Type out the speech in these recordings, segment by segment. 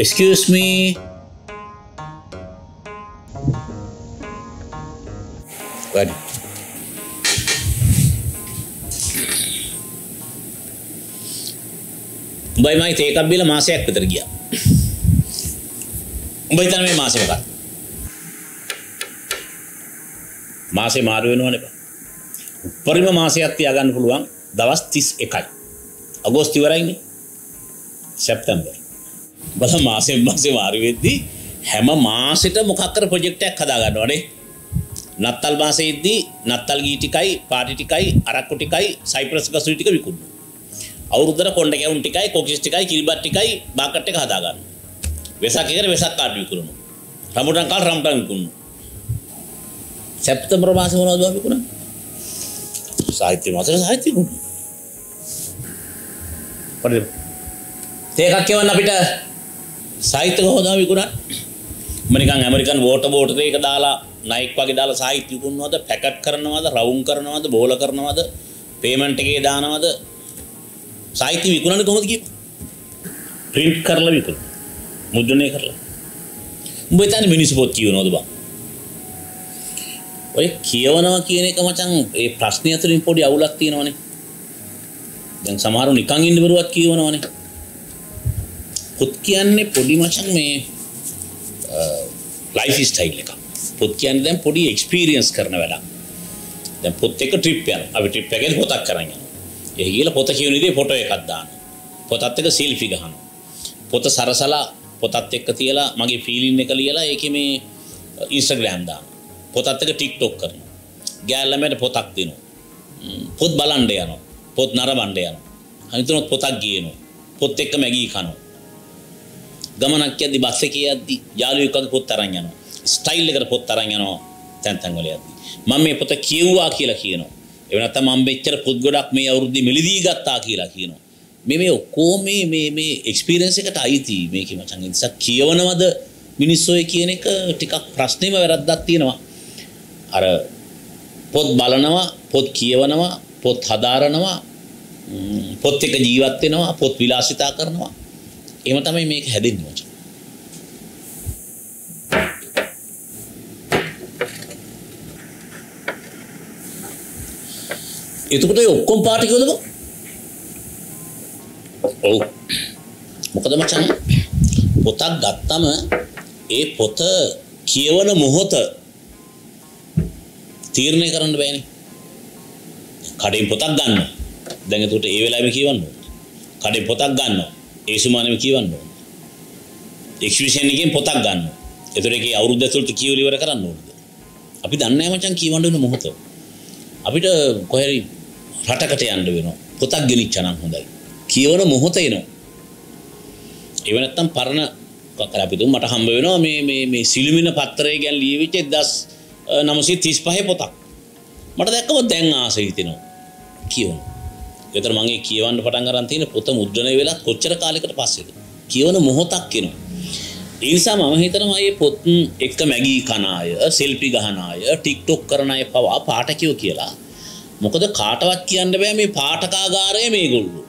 Excuse me. වැඩි. උඹයි මයි තේ එකක් බීලා මාසයක් විතර ගියා. උඹ හිතන මේ මාසෙ මොකක්ද? මාසේ මාරු වෙනවනේ බා. උපරිම මාසයක් තියාගන්න පුළුවන් දවස් 31යි. අගෝස්තු ඉවරයිනේ. සැප්තැම්බර්. බල මාසෙන් මාසේ මාරු වෙද්දී හැම මාසෙට මොකක් කර ප්‍රොජෙක්ට් එකක් හදා ගන්නවනේ. නත්තල් මාසෙද්දී නත්තල් ගී ටිකයි පාටි ටිකයි අරක්කු ටිකයි සයිප්‍රස් ගසුයි ටික විකුණනවා. අවුරුද්දට කොණ්ඩ කැවුම් ටිකයි කොකිස් ටිකයි කිරිබත් ටිකයි බාකට් එක හදා ගන්නවා. වෙසක් එකට වෙසක් කාඩ් විකුණනවා. රම්බුටන් කාල් රම්බුටන් විකුණනවා. සැප්තැම්බර් මාසේ මොනවද විකුණන්නේ? සාහිත්‍ය මාසෙට සාහිත්‍ය විකුණනවා. පරිදි. තේකක් කියවන්න අපිට සාහිත්‍ය කොහොමද විකුණන්නේ? මනිකන් ඇමරිකන් වෝටර් බෝට් එක දාලා නයික් වගේ දාලා සාහිත්‍ය විකුණනවද? පැකට් කරනවද? රවුම් කරනවද? බෝල කරනවද? පේමන්ට් එකේ දානවද? සාහිත්‍ය විකුණන්නේ කොහොමද කිය ප්‍රින්ට් කරලා විකුණ. මුද්‍රණය කරලා. උඹ හිතන්නේ මිනිස්සු පොත් කියවනවද බං? ඔය කියවනවා කියන එක මචං ඒ ප්‍රශ්නේ අතරින් පොඩි අවුලක් තියෙනවනේ. දැන් සමහරව නිකන් ඉන්න බරුවත් කියවනවනේ. පොත් කියන්නේ පොඩි මචං මේ ලයිෆ් ස්ටයිල් එක පොත් කියන්නේ දැන් පොඩි එක්ස්පීරියන්ස් කරන වැඩක්. දැන් පොත් එක ට්‍රිප් යනවා. අපි ට්‍රිප් එකේ පොතක් කරන් යනවා. එහි ගිහලා පොත කියවන ඉතින් ෆොටෝ එකක් දානවා. පොතත් එක්ක සෙල්ෆි ගහනවා. පොත සරසලා පොතත් එක්ක තියලා මගේ ෆීලින් එක ලියලා ඒකේ මේ ඉන්ස්ටාග්‍රෑම් දානවා. පොතත් එක්ක ටික්ටොක් කරනවා. ගෑල්ලමයට පොතක් දෙනවා. පොත් බලන්න යනවා. පොත් නරඹන්න යනවා. අනිතුනොත් පොතක් ගේනවා. පොත් එක්ක මැගී කනවා. ගමනක් යද්දි බස් එකේ යද්දි යාළුවෙක් වගේ පොත් අරන් යනවා. ස්ටයිල් එකට පොත් අරන් යනවා තැන් තැන් වල යද්දි. මම මේ පොත කියවුවා කියලා කියනවා. ඒ නැත්නම් මම මෙච්චර පොත් ගොඩක් මේ අවුරුද්දේ මිලදී ගත්තා කියලා කියනවා. මේ මේ ඔක්කොම මේ මේ මේ එක්ස්පීරියන්ස් එකට අයිති. මේකේ මචං ඒ නිසා කියවනවද මිනිස්සු ඔය කියන එක? ටිකක් ප්‍රශ්නේම වැරද්දක් තියෙනවා. අර පොත් බලනවා පොත් කියවනවා පොත් හදාරනවා පොත් එක ජීවත් වෙනවා පොත් විලාසිතා කරනවා. එහෙම තමයි මේක හැදෙන්නේ මචං එතකොට ඔය ඔක්කොම පාට කිව්වද ඔව්. මොකද මචං පොතක් ගත්තම ඒ පොත කියවන මොහොත තීරණය කරන්න බෑනේ. කඩෙන් පොතක් ගන්න. දැන් එතකොට ඒ වෙලාවෙම කියවන්න ඕනේ. කඩෙන් පොතක් ගන්නවා ඒ සුමානෙම කියවන්න ඕනේ. එක්ස්පිෂන් එකෙන් පොතක් ගන්නවා එතකොට ඒකේ අවුරුද්ද ඇතුළත කියවල ඉවර කරන්න ඕනද? අපි දන්නේ නැහැ මචං කියවන්න වෙන මොහොත. අපිට කොහරි රටකට යන්න වෙනවා. පොතක් ගෙනිච්චා නම් හොඳයි. කියවන මොහොත එනවා. ඒව නැත්තම් පරණ කකර අපි තුන් මට හම්බ වෙනවා මේ මේ මේ සිළුමින පත්‍රය ගැන ලියවිච්ච 1935 පොතක්. මට දැක්කම දැන් ආසයි හිතෙනවා. කියවන. ඒතර මම ඒ කියවන්න පටන් ගන්න තියෙන පොත මුද්‍රණය වෙලා කොච්චර කාලයකට පස්සේද? කියවන මොහොතක් එනවා ඒ නිසා මම හිතනවා මේ පොත් එක්ක මැගී කන අය සෙල්ෆි ගහන අය ටික්ටොක් කරන අය පවා පාඨකයෝ කියලා. මොකද කාටවත් කියන්න බෑ මේ පාඨකාගාරය මේගොල්ලෝ.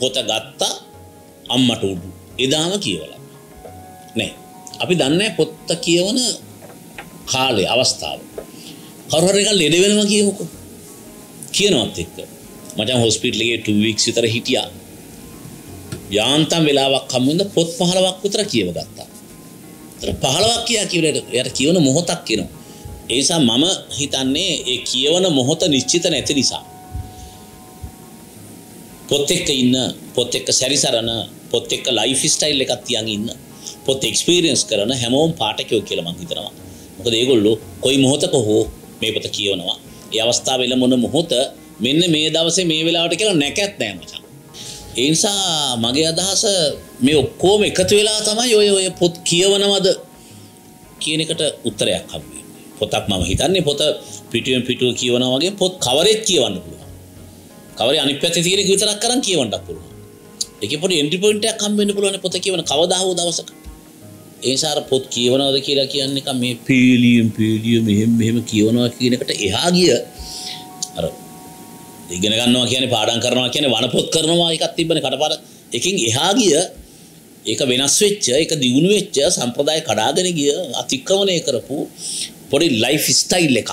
පොත ගත්තා අම්මට උඩු. එදාම කියවලා. නෑ. අපි දන්නේ පොත්ත කියවන කාලේ අවස්ථාව. කවුරු හරි එකක් ලෙඩ වෙනවා කියමුකෝ. කියනවත් එක්ක. මචං හොස්පිටල් එකේ 2 weeks විතර හිටියා යාන්තම් වෙලාවක් හම්බුනද පොත් 15ක් විතර කියව ගත්තා. ඒතර 15ක් කියා කියවලට එයාට කියවන මොහොතක් කියනවා. ඒ නිසා මම හිතන්නේ ඒ කියවන මොහොත නිශ්චිත නැති නිසා. පොත් එක්ක ඉන්න පොත් එක්ක සැරිසරන පොත් එක්ක ලයිෆ් ස්ටයිල් එකක් තියන් ඉන්න පොත් එක්ස්පීරියන්ස් කරන හැමෝම පාඨකයෝ කියලා මම හිතනවා. මොකද ඒගොල්ලෝ කොයි මොහොතක හෝ මේ පොත කියවනවා. ඒ අවස්ථාව වෙල මොන මොහොත මෙන්න මේ දවසේ මේ වෙලාවට කියලා නැකත් නෑ මචං. ඒ නිසා මගේ අදහස මේ ඔක්කොම එකතු වෙලා තමයි ඔය ඔය පොත් කියවනවද කියන එකට උත්තරයක් හම්බෙන්නේ. පොතක් මම හිතන්නේ පොත පිටුවෙන් පිටුව කියවනවා වගේ පොත් කවරෙත් කියවන්න පුළුවන්. කවරේ අනිත් පැත්තේ තියෙන එක විතරක් කරන් කියවන්නත් පුළුවන්. ඒකේ පොඩි එන්ට්‍රි පොයින්ට් එකක් හම්බ වෙන්න පුළුවන් පොත කියවන කවදා හෝ දවසක. ඒ නිසා අර පොත් කියවනවද කියලා කියන්නේ එක මේ පීලියම් පීලියම් මෙහෙම මෙහෙම කියවනවා කියන එකට එහා ගිය අර ඉගෙන ගන්නවා කියන්නේ පාඩම් කරනවා කියන්නේ වනපොත් කරනවා එකක් තිබ්බනේ කටපාඩම් එකකින් එහා ගිය ඒක වෙනස් වෙච්ච ඒක දියුණු වෙච්ච සම්ප්‍රදාය කඩාගෙන ගිය අතික්‍රමණය කරපු පොඩි ලයිෆ් ස්ටයිල් එකක්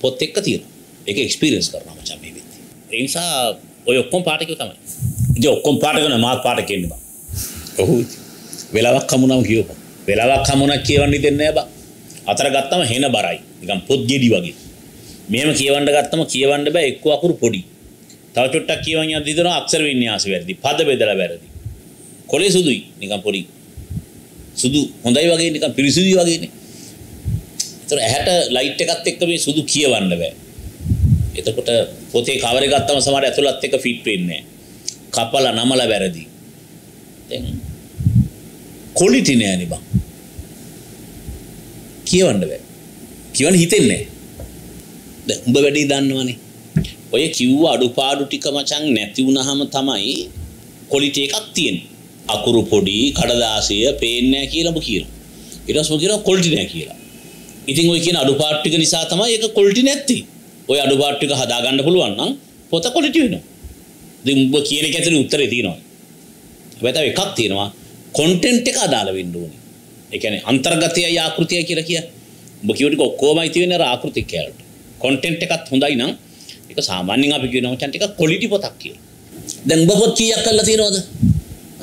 පොත් එක්ක තියෙනවා. ඒක එක්ස්පීරියන්ස් කරනවා මචං මේ වෙද්දි. ඒ නිසා ඔය ඔක්කොම පාටකයෝ තමයි. ඉතින් ඔක්කොම පාටකයෝ නෑ මාත් පාටක ඉන්න බා. ඔහු වෙලාවක් හමුනම කියවපන්. වෙලාවක් හමුණක් කියවන්න දෙන්නේ නෑ බා. අතර ගත්තම හෙන බරයි. නිකන් පොත් ගෙඩි වගේ. මෙහෙම කියවන්න ගත්තම කියවන්න බෑ එක්ක අකුරු පොඩි. තව චුට්ටක් කියවන් යද්දි දෙනවා අක්ෂර වින්‍යාස වැරදි. පද බෙදලා වැරදි. කොලේ සුදුයි නිකන් පොඩි. සුදු හොඳයි වගේ නිකන් පිරිසිදුයි වගේනේ. ඒතර ඇහැට ලයිට් එකත් එක්ක මේ සුදු කියවන්න බෑ. එතකොට පොතේ කවර එක ගත්තම සමහර ඇතුළත් එක්ක ෆිට වෙන්නේ නැහැ. කපලා නමලා වැරදි. දැන් ක්වොලිටි නෑනේ බං. කියවන්න බෑ. කියවන්න හිතෙන්නේ නැහැ. දැන් උඹ වැඩි දන්නවනේ. ඔය කිව්ව අඩුපාඩු ටික මචං නැති වුනහම තමයි ක්වොලිටි එකක් තියෙන්නේ. අකුරු පොඩි, කඩදාසිය පේන්නේ නැහැ කියලා ඔබ කියනවා. ඊට පස්සේ කියනවා ක්වොලිටි නැහැ කියලා. ඉතින් ඔය කියන අඩුපාඩු ටික නිසා තමයි ඒක ක්වොලිටි නැත්තේ. ඔය අඩුපාඩු ටික හදාගන්න පුළුවන් නම් පොත ක්වොලිටි වෙනවා. ඉතින් ඔබ කියන එක ඇතුලේ උත්තරේ තියෙනවා. හැබැයි තව එකක් තියෙනවා. කොන්ටෙන්ට් එක අදාළ වෙන්න ඕනේ. ඒ කියන්නේ අන්තර්ගතයයි ආකෘතියයි කියලා කිය. ඔබ කියව ටික ඔක්කොමයි තියෙන්නේ අර ආකෘති කැලට. කොන්ටෙන්ට් එකත් හොඳයි නම් ඒක සාමාන්‍යයෙන් අපි කියන වචන ටික ක්වොලිටි පොතක් කියලා. දැන් ඔබ පොත් කීයක් කරලා තියෙනවද?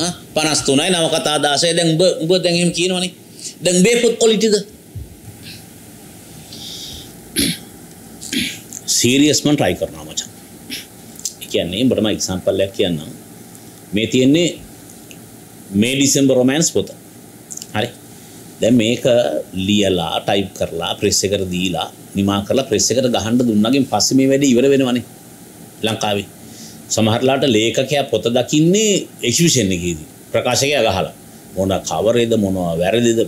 ආ 53යි නවකතා 16යි දැන් ඔබ ඔබ දැන් එහෙම කියනවනේ. දැන් මේ පොත් ක්වොලිටිද? සීරියස්ම ට්‍රයි කරනවා මචං. ඒ කියන්නේ ඔබටම එක්සැම්පල් එකක් කියන්නම්. මේ තියෙන්නේ මේ ඩිසෙම්බර් රොමෑන්ස් පොත. හරි. දැන් මේක ලියලා ටයිප් කරලා ප්‍රෙස් එකට දීලා නිමා කරලා ප්‍රෙස් එකට ගහන්න දුන්නගෙන් පස්සේ මේ වැඩේ ඉවර වෙනවනේ. ලංකාවේ. සමහරලාට ලේඛකයා පොත දකින්නේ එක්සිබිෂන් එකේදී. ප්‍රකාශකයා ගහලා. මොන කවරේද මොනවා වැරදිද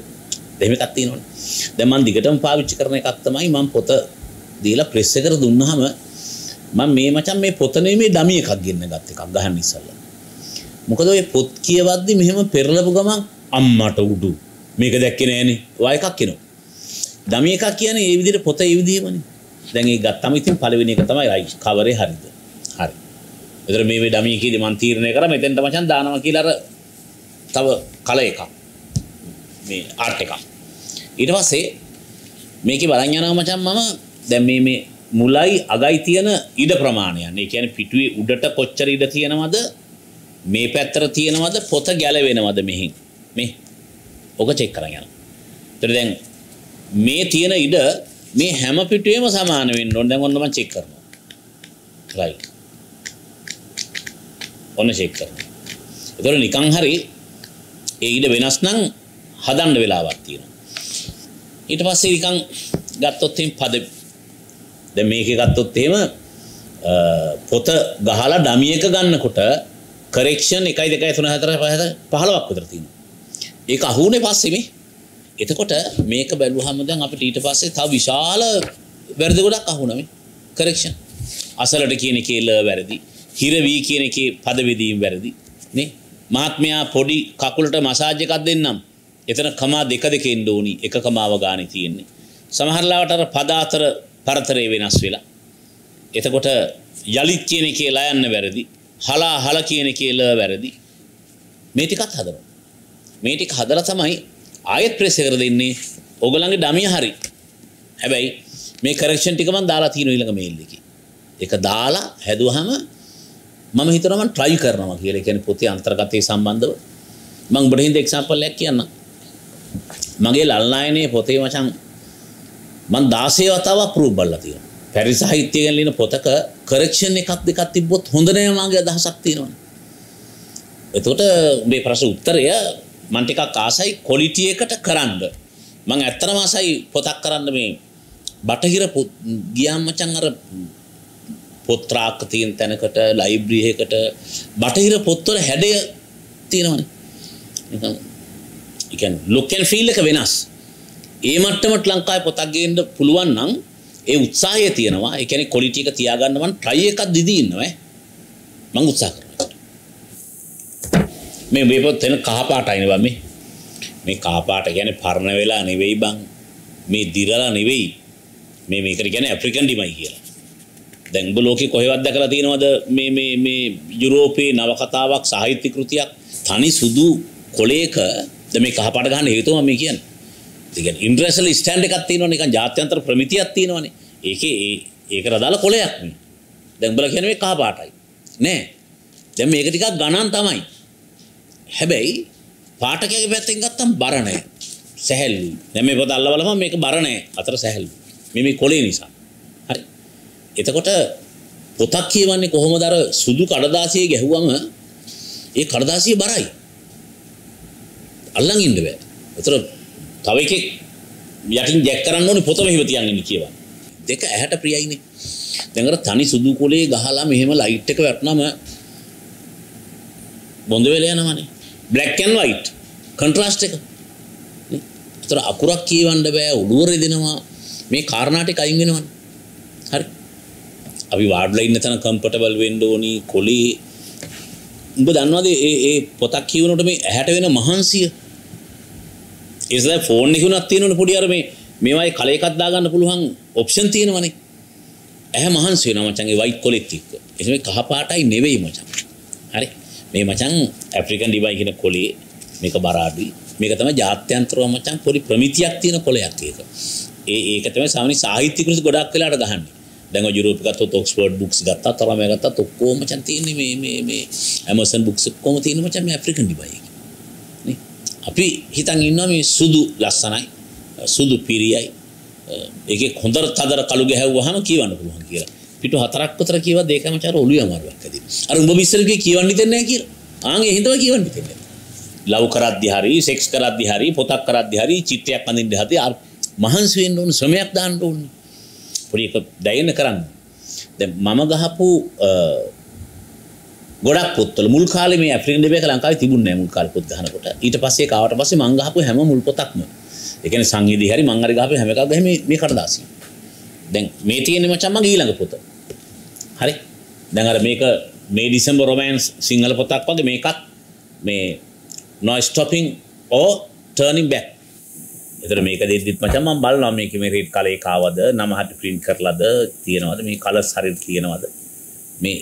එහෙම එකක් තියෙනවනේ. දැන් මම දිගටම පාවිච්චි කරන එකක් තමයි මම පොත දීලා ප්‍රෙස් එකට දුන්නාම මම මේ මචං මේ පොත නෙමෙයි ඩමි එකක් ගෙන්න ගත් එකක් ගහන්න ඉස්සල්ලා. මොකද ඔය පොත් කියවද්දි මෙහෙම පෙරලපු ගමන් අම්මට උඩු මේක දැක්කේ නෑනේ. ඔය එකක් එනවා. ඩමි එකක් කියන්නේ ඒ විදිහට පොත ඒ විදිහමනේ. දැන් ඒ ගත්තම ඉතින් පළවෙනි එක තමයි රයි කවරේ හරිද. හරි. ඒතර මේ මේ ඩමි එකේදී මම තීරණය කරා මෙතෙන්ට මචං දානවා කියලා අර තව කල එකක්. මේ ආර්ට් එකක්. ඊට පස්සේ මේකේ බලන් යනවා මචං මම දැන් මේ මේ මුලයි අගයි තියෙන ඉඩ ප්‍රමාණයන්. ඒ කියන්නේ පිටුවේ උඩට කොච්චර ඉඩ තියෙනවද? මේ පැත්තට තියෙනවද? පොත ගැලවෙනවද මෙහින්? මේ. ඔක චෙක් කරන් යනවා. ඒතර දැන් මේ තියෙන ඉඩ මේ හැම පිටුවේම සමාන වෙන්න ඕන. දැන් ඔන්න මම චෙක් කරනවා. රයිට්. ඔන්න චෙක් කරනවා. ඒතර නිකන් හරි ඒ ඉඩ වෙනස් නම් හදන්න වෙලාවක් තියෙනවා. ඊට පස්සේ නිකන් ගත්තොත් එහෙනම් පද දැන් මේක ගත්තොත් එහෙම පොත ගහලා ඩමි එක ගන්නකොට කරෙක්ෂන් 1 2 3 4 5 15ක් විතර තියෙනවා. ඒක අහුනේ පස්සේ මේ. එතකොට මේක බැලුවහම දැන් අපිට ඊට පස්සේ තව විශාල වැරදි ගොඩක් අහුණා මේ. කරෙක්ෂන්. අසලට කියන එකේ ල වැරදි. හිර වී කියන එකේ පද විදීම් වැරදි. නේ? මහත්මයා පොඩි කකුලට මසාජ් එකක් දෙන්නම්. එතන කමා දෙක දෙකෙන් ඕනි. එක කමාව ගානේ තියෙන්නේ. සමහරලාවට අර පද අතර පරතරය වෙනස් වෙලා. එතකොට යළිත් කියන කියලා යන්න වැරදි. හලා හල කියන කියල වැරදි. මේ ටිකත් හදනවා. මේ ටික හදලා තමයි ආයෙත් ප්‍රෙස් කර දෙන්නේ ඔගලන්ගේ ඩමිය හරි. හැබැයි මේ කරක්ෂන් ටික මම දාලා තියෙන ඊළඟ මේල් එකේ. ඒක දාලා හැදුවහම මම හිතනවා මම try කරනවා කියලා. ඒ කියන්නේ පොතේ අන්තර්ගතයේ සම්බන්ධව මම ඔබට හින්ද එක්සැම්පල් එකක් කියන්නම්. මගේ ලල්නායනේ පොතේ මචං මං 16 වතාවක් ප්‍රූව් බලලා තියෙනවා. පැරි සාහිත්‍යයෙන් ලියන පොතක කරෙක්ෂන් එකක් දෙකක් තිබ්බොත් හොඳ නෑ මගේ අදහසක් තියෙනවනේ. එතකොට මේ ප්‍රශ්න උත්තරය මම ටිකක් ආසයි ක්වොලිටි එකට කරන්න. මම ඇත්තටම ආසයි පොතක් කරන්න මේ බටහිර ගියාම මචං අර පොත් රාක්ක තියෙන තැනකට ලයිබ්‍රරි එකකට බටහිර පොත්වල හැඩය තියෙනවනේ. නිකන් ඒ කියන්නේ ලුක් ඇන්ඩ් ෆීල් එක වෙනස්. ඒ මට්ටමට ලංකාවේ පොතක් ගේන්න පුළුවන් නම් ඒ උත්සාහය තියෙනවා. ඒ කියන්නේ ක්වොලිටි එක තියාගන්න මම try එකක් දීදී ඉන්නවා ඈ. මම උත්සාහ කරනවා. මේ මේ පොත් එන කහ පාටයි නේ මේ. මේ කහ පාට කියන්නේ පරණ වෙලා නෙවෙයි බං. මේ දිරලා නෙවෙයි. මේ මේකට කියන්නේ ඇෆ්‍රිකන් ඩිමයි කියලා. දැන් ඔබ ලෝකේ කොහෙවත් දැකලා තියෙනවද මේ මේ මේ යුරෝපයේ නවකතාවක් සාහිත්‍ය කෘතියක් තනි සුදු කොලේක ද මේ කහපාට ගන්න හේතුව මම මේ කියන්නේ. ඒ කියන්නේ ඉන්ටර්නැෂනල් ස්ටෑන්ඩ් එකක් තියෙනවනේ නිකන් ජාත්‍යන්තර ප්‍රමිතියක් තියෙනවනේ. ඒකේ ඒ ඒකට අදාළ කොලයක් මේ. දැන් උඹලා කියන්නේ මේ කහපාටයි. නෑ. දැන් මේක ටිකක් ගණන් තමයි. හැබැයි පාඨකයාගේ පැත්තෙන් ගත්තම බර නෑ. සැහැල්ලුයි. දැන් මේ පොත අල්ල බලපන් මේක බර නෑ. අතර සැහැල්ලුයි. මේ මේ කොලේ නිසා. හරි. එතකොට පොතක් කියවන්නේ කොහොමද අර සුදු කඩදාසියේ ගැහුවම ඒ කඩදාසිය බරයි. අල්ලන් ඉන්න බෑ. ඒතර තව එකෙක් යටින් ජැක් කරන්න ඕනේ පොත මෙහෙම තියන් ඉන්න කියවන්න. දෙක ඇහැට ප්‍රියයිනේ. දැන් අර තනි සුදු කොලේ ගහලා මෙහෙම ලයිට් එක වැටුනම බොඳ වෙලා යනවනේ. Black and white contrast එක. ඒතර අකුරක් කියවන්න බෑ උඩුව රෙදෙනවා. මේ කාරණා ටික අයින් වෙනවනේ. හරි. අපි වාඩිලා ඉන්න තැන කම්ෆර්ටබල් වෙන්න ඕනි කොලේ උඹ දන්නවද ඒ ඒ පොතක් කියවනකොට මේ ඇහැට වෙන මහන්සිය ඒසද ෆෝන් එක උනත් තියෙනවනේ පොඩි අර මේ මේවායි කල එකක් දාගන්න පුළුවන් ඔප්ෂන් තියෙනවනේ ඇහැ මහන්සි වෙනවා මචං ඒ වයිට් කොලෙත් එක්ක ඒක මේ කහ පාටයි නෙවෙයි මචං හරි මේ මචං ඇෆ්‍රිකන් ඩිවයි කියන කොලේ මේක බර අඩුයි මේක තමයි ජාත්‍යන්තරව මචං පොඩි ප්‍රමිතියක් තියෙන කොලයක් ඒක. ඒ ඒක තමයි සාමාන්‍ය සාහිත්‍ය කෘති ගොඩක් වෙලාට ගහන්නේ. දැන් ඔය යුරෝප් ගත්තොත් ඔක්ස්ෆර්ඩ් බුක්ස් ගත්තා තරම ගත්තත් ඔක්කොම මචං තියෙන්නේ මේ මේ මේ ඇමසන් බුක්ස් ඔක්කොම තියෙන මචං මේ ඇෆ්‍රිකන් ඩිබයි නේ? අපි හිතන් ඉන්නවා මේ සුදු ලස්සනයි සුදු පිරියයි ඒකේ හොඳට තදර කළු ගැහුවාම කියවන්න පුළුවන් කියලා. පිටු හතරක් විතර කියවා දෙක මචං අර ඔළුවේ අමාරුවක් ඇති අර උඹ විශ්සරකේ කියවන්න දෙන්නේ නැහැ කියලා. ආන් ඒ හිතව කියවන්න දෙන්නේ ලව් කරද්දි හරි සෙක්ස් කරද්දි හරි පොතක් කරද්දි හරි චිත්‍රයක් අඳින්න හදි මහන්සි වෙන්න ඕන ශ්‍රමයක් දාන්න ඕනේ. පොඩි එක දැයෙන්න කරන්න. දැන් මම ගහපු ගොඩක් පොත්වල මුල් කාලේ මේ ඇෆ්‍රිකන් ඩිබේක ලංකාවේ තිබුණේ නැහැ මුල් කාලේ පොත් ගහනකොට. ඊට පස්සේ කාවට පස්සේ මං ගහපු හැම මුල් පොතක්ම. ඒ කියන්නේ සංගීතي හරි මං හරි ගහපු හැම එකක් ගහේ මේ මේ කඩදාසිය. දැන් මේ තියෙන්නේ මචං මගේ ඊළඟ පොත. හරි. දැන් අර මේක මේ ඩිසෙම්බර් රොමෑන්ස් සිංහල පොතක් වගේ මේකත් මේ no stopping or turning back. එතර මේක දෙද්දිත් මචං මම බලනවා මේකේ මේ රේට් කලේ කාවද නම හරි print කරලාද තියෙනවද මේ කලර්ස් හරියට තියෙනවද මේ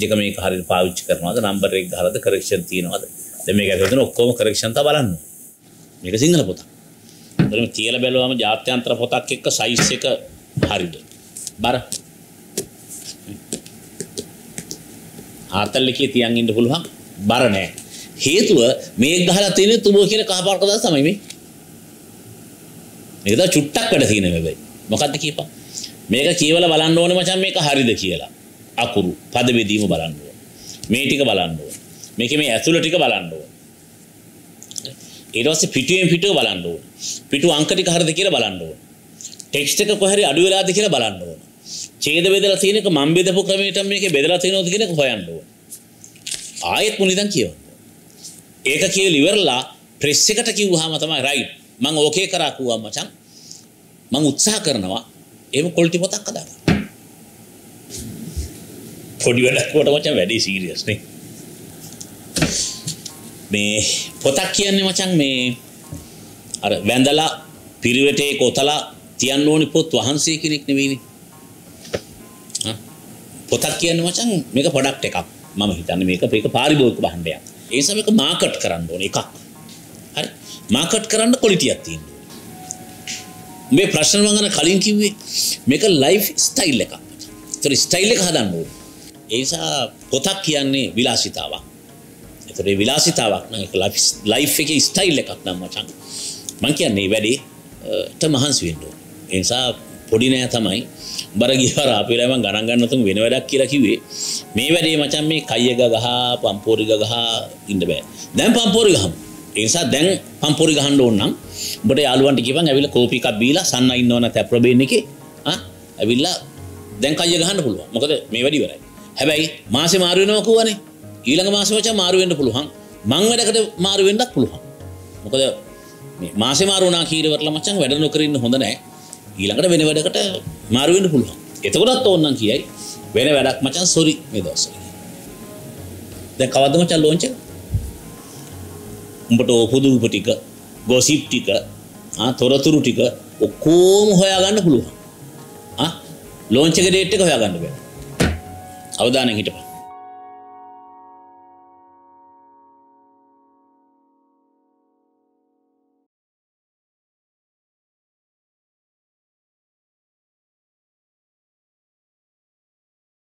දෙක මේක හරියට පාවිච්චි කරනවද නම්බර් එක ගහලාද කරෙක්ෂන් තියෙනවද. දැන් මේක ඇතුළේ ඔක්කොම කරෙක්ෂන් තමයි බලන්න මේක සිංහල පොතක්. එතන කියලා බැලුවම ජාත්‍යන්තර පොතක් එක්ක සයිස් එක හරිද බර. ආතල් එකේ තියන් ඉන්න පුළුවන්? බර නෑ. හේතුව මේක ගහලා තියෙන්නේ තුඹ කියන කහපාට කතාව තමයි මේ. මේක තමයි චුට්ටක් වැඩ තියෙන හැබැයි මොකද්ද කියපන්? මේක කියවලා බලන්න ඕනේ මචං මේක හරිද කියලා. අකුරු පද බෙදීම බලන්න ඕනේ. මේ ටික බලන්න ඕනේ. මේකේ මේ ඇතුළ ටික බලන්න ඕනේ. ඊට පස්සේ පිටුවෙන් පිටුව බලන්න ඕනේ. පිටු අංක ටික හරිද කියලා බලන්න ඕනේ. ටෙක්ස්ට් එක කොහරි අඩු වෙලාද කියලා බලන්න ඕනේ. ඡේද බෙදලා තියෙන එක මම බෙදපු ක්‍රමයට මේකේ බෙදලා තියෙනවද කියන එක හොයන්න ඕනේ. ආයෙත් මුලින්දන් කියවන්න. ඒක කියලා ඉවරලා ප්‍රෙස් එකට කිව්වහම තමයි රයිට් මං ඕකේ කරා කිව්වා මචං. මං උත්සාහ කරනවා එහෙම කොල්ටි පොතක් හදාගන්න පොඩි වැඩක් කොට මචං වැඩි සීරියස් නේ. මේ පොතක් කියන්නේ මචං මේ අර වැඳලා පිරිවෙටේ කොතලා තියන්න ඕනි පොත් වහන්සේ කෙනෙක් නෙවෙයිනේ. පොතක් කියන්නේ මචං මේක ප්‍රොඩක්ට් එකක්. මම හිතන්නේ මේක මේක පාරිභෝගික භාණ්ඩයක්. ඒ නිසා මේක මාකට් කරන්න ඕනේ එකක්. හරි? මාකට් කරන්න කොලිටියක් තියෙනවා මේ ප්‍රශ්න මම ගන්න කලින් කිව්වේ මේක ලයිෆ් ස්ටයිල් එකක්. ඒතර ස්ටයිල් එක හදන්න ඕනේ. ඒ නිසා පොතක් කියන්නේ විලාසිතාවක්. ඒතර ඒ විලාසිතාවක් නම් ඒක ලයිෆ් ලයිෆ් එකේ ස්ටයිල් එකක් නම් මචං. මං කියන්නේ වැඩේ ට මහන්සි වෙන්න ඕනේ. ඒ නිසා පොඩි නෑ තමයි. බර ගියවර අපිලා මම ගණන් ගන්න තුන් වෙන වැඩක් කියලා කිව්වේ මේ වැඩේ මචං මේ කයියක ගහ පම්පෝරි ගහ ඉන්න බෑ. දැන් පම්පෝරි ගහමු. ඒ නිසා දැන් පම්පෝරි ගහන්න ඕන නම් ඔබට යාළුවන්ට කියපන් ඇවිල්ලා කෝපි එකක් බීලා සන්න ඉන්නවන තැප්‍රබේන් එකේ ආ? ඇවිල්ලා දැන් කයිය ගහන්න පුළුවන්. මොකද මේ වැඩි ඉවරයි. හැබැයි මාසේ මාරු වෙනවා කියවනේ ඊළඟ මාසේ මචං මාරු වෙන්න පුළුවන්. මං වැඩකට මාරු වෙන්නත් පුළුවන්. මොකද මේ මාසේ මාරු වුණා කීරවරලා මචං වැඩ නොකර ඉන්න හොඳ නැහැ ඊළඟට වෙන වැඩකට මාරු වෙන්න පුළුවන්. එතකොටත් ඕනනම් කියයි වෙන වැඩක් මචං සොරි මේ දවස්වල. දැන් කවද්ද මචං ලොන්ච් එක? උඹට ඔපුදූප ටික ගොසිප් ටික තොරතුරු ටික ඔක්කෝම හොයාගන්න පුළුවන්. ලෝංචක ඩේට් එක හොයාගන්න බෑ. අවධානයෙන් හිටපන්.